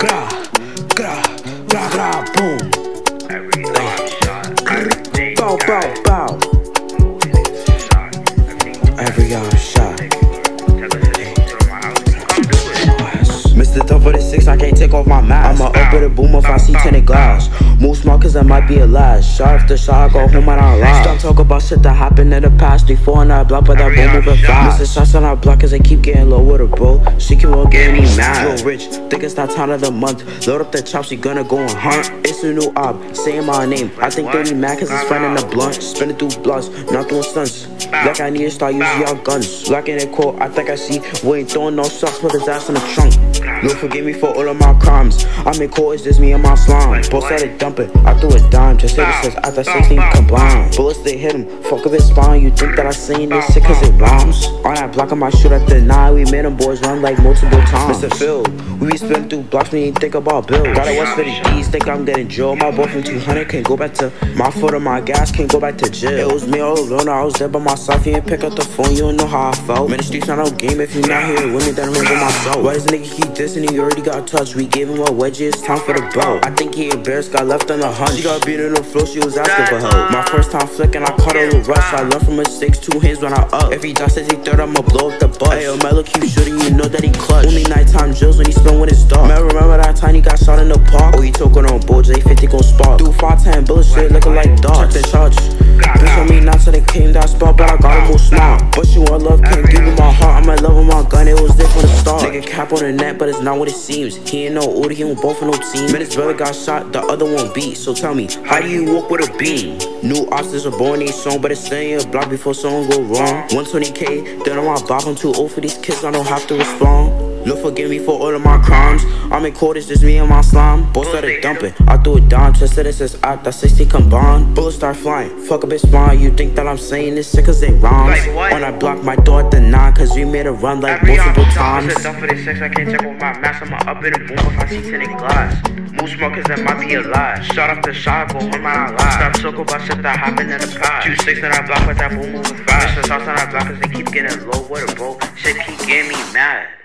gra, gra, gra, gra, boom. Every shot, every Bow, bow, bow. Every other shot. Mr. Tough for the six, I can't take off my mask. I'ma open the boom if I see cause I might be a lie. Shot after shot, I go home and I lie. Stop talking about shit that happened in the past. Before on that block, but that boom moving fast. Mr. Shots on that block cause I keep getting low with a bro. She keep on getting me mad. Yo, rich, think it's that time of the month. Load up the chop, she gonna go and hunt. It's a new op, saying my name. I think they be mad cause it's finding the blunt. Spinning through blunts, not doing stunts. Like I need to start using y'all guns. Locking it cold, I think I see. We ain't throwing no shots, put his ass in the trunk. Lord forgive me for all of my crimes. I'm in court, it's just me and my slime. Both started dumping, I threw a dime. Just say this says after 16 combined. Bullets they hit him, fuck up his spine. You think that I seen this shit cause it rhymes? On that block, I might shoot at the nine. We made them boys run like multiple times. Mr. Phil, we be spinning through blocks, we ain't think about bills. Got a West 50 D's, think I'm getting jail. My boy from 200 can't go back to my foot or my gas, can't go back to jail. It was me all alone, I was there by myself. You ain't pick up the phone, you don't know how I felt. Man, the streets not no game if you not here with me, then remember myself. Why this nigga keep dissing? He already got touched. We gave him a wedgie, it's time for the belt. I think he embarrassed, got left on the hunt. She got beat in the floor, she was asking for help. My first time flicking, I caught her with rush. I learned from a 6, two hands when I up. If he just says he third, I'ma blow up the bus. Hey, yo, Melo keep shooting, you know that he clutch. Only nighttime drills when he spin when it's dark. Man, remember that time he got shot in the park? Oh, he talking on board, J50 gon' spark. Do 510 bullshit, looking like darts. Check the charge. On the net, but it's not what it seems. He ain't no order, he won't for no team. Man, his brother got shot, the other one beat. So tell me, how do you walk with a beam? New options are born these song, but it's staying a block before something go wrong. 120k, then on my bop, I'm too old for these kids, I don't have to respond. Lord forgive me for all of my crimes. I'm in court, it's just me and my slime. Both started dumping. I threw it down, just said it says out that 60 combined. Bullets start flying, fuck up his spine. You think that I'm saying this shit cause they rhymes? Like? On I block my door at the nine, cause we made a run like Every multiple time times. I for the sex, I can't check with my mask. I'ma up in the boom if I see tinted glass. Move smokers that might be a lie. Shot off the shot, go home and I lie. Stop talking about shit that happened in the past. Two six in that block with that boom moving fast. Mr. Sauce on that block cause they keep getting low with a bro. Shit keep getting me mad.